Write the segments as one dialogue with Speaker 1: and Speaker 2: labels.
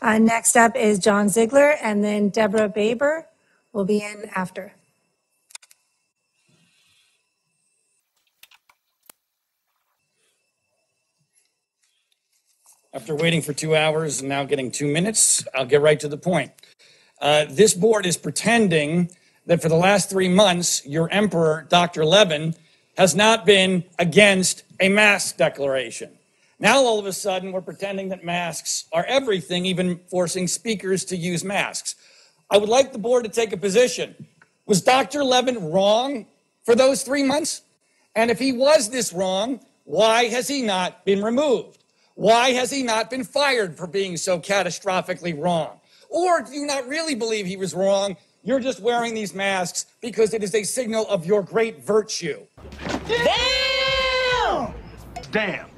Speaker 1: Uh, Next up is John Ziegler, and then Deborah Baber will be in after.
Speaker 2: After waiting for two hours and now getting two minutes, I'll get right to the point. Uh, this board is pretending that for the last three months, your emperor, Dr. Levin, has not been against a mask declaration. Now, all of a sudden, we're pretending that masks are everything, even forcing speakers to use masks. I would like the board to take a position. Was Dr. Levin wrong for those three months? And if he was this wrong, why has he not been removed? Why has he not been fired for being so catastrophically wrong? Or do you not really believe he was wrong? You're just wearing these masks because it is a signal of your great virtue.
Speaker 3: Damn.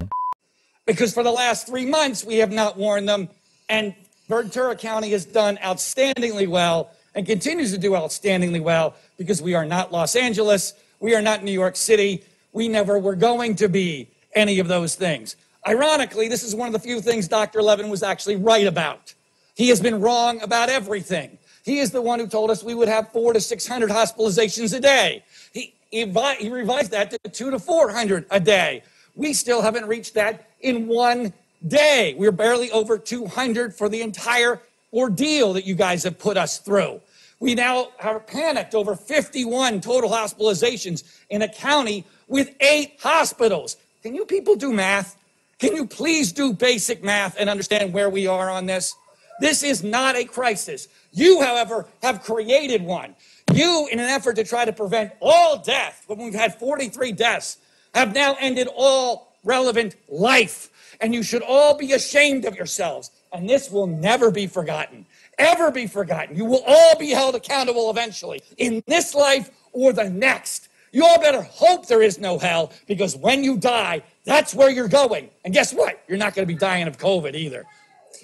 Speaker 2: Because for the last three months, we have not worn them. And Ventura County has done outstandingly well and continues to do outstandingly well because we are not Los Angeles. We are not New York City. We never were going to be any of those things. Ironically, this is one of the few things Dr. Levin was actually right about. He has been wrong about everything. He is the one who told us we would have four to 600 hospitalizations a day. He, he, he revised that to two to 400 a day. We still haven't reached that in one day. We're barely over 200 for the entire ordeal that you guys have put us through. We now are panicked over 51 total hospitalizations in a county with eight hospitals. Can you people do math? Can you please do basic math and understand where we are on this? This is not a crisis. You, however, have created one. You, in an effort to try to prevent all death, when we've had 43 deaths, have now ended all relevant life. And you should all be ashamed of yourselves. And this will never be forgotten, ever be forgotten. You will all be held accountable eventually in this life or the next. You all better hope there is no hell because when you die, that's where you're going. And guess what? You're not going to be dying of COVID either.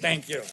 Speaker 2: Thank you.